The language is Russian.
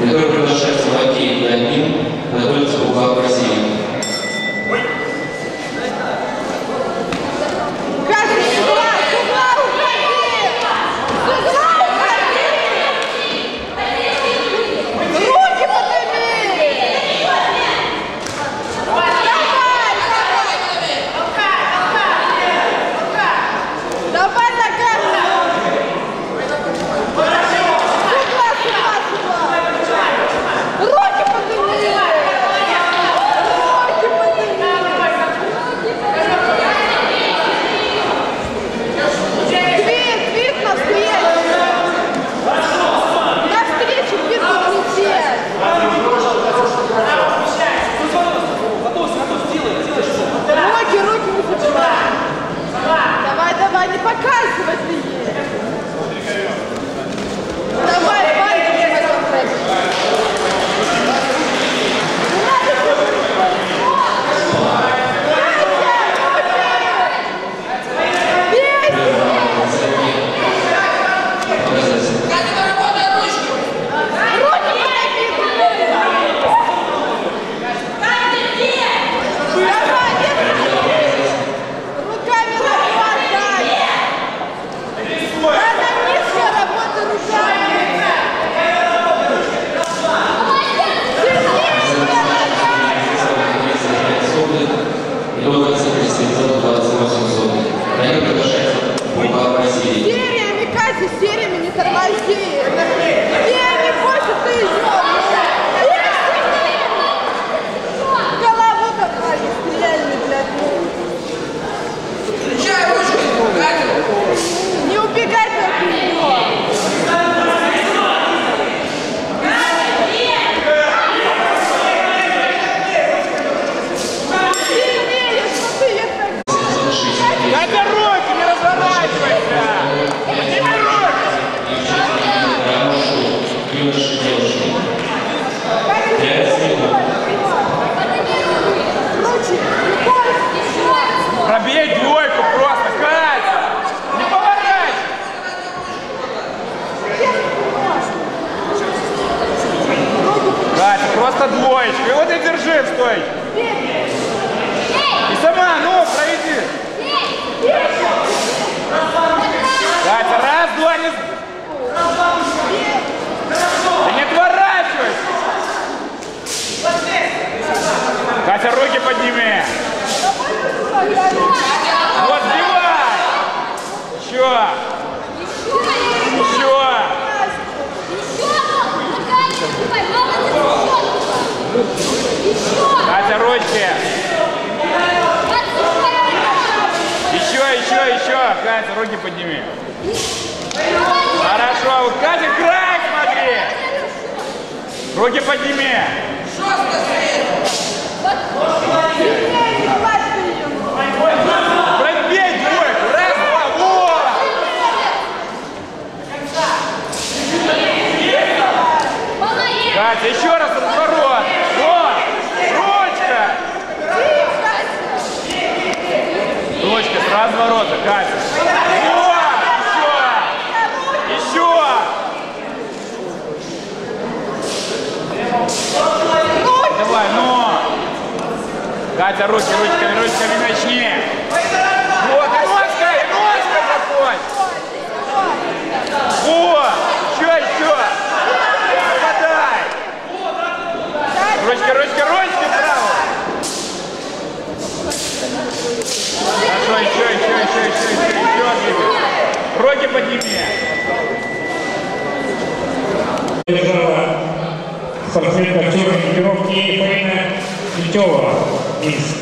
который приглашает Словакии на один, находится в углах России. Давай! Просто двоечка. и Вот и держи в. Катя, руки подними. Хорошо, Катя, край смотри. Руки подними. Кайф. Еще! Еще! Давай, но! Катя, руки, ручками, ручками начни! Вот, ножкой, ножкой такой! Вот! подними. Спортсменка черной тренировки Фаина Светева из